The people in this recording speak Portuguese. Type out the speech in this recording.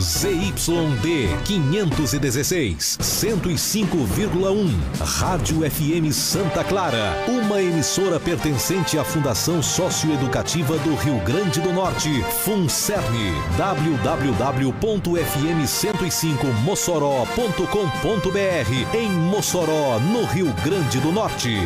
ZYD 516, 105,1. Rádio FM Santa Clara, uma emissora pertencente à Fundação Socioeducativa do Rio Grande do Norte, FUNCERN, www.fm105mossoró.com.br, em Mossoró, no Rio Grande do Norte.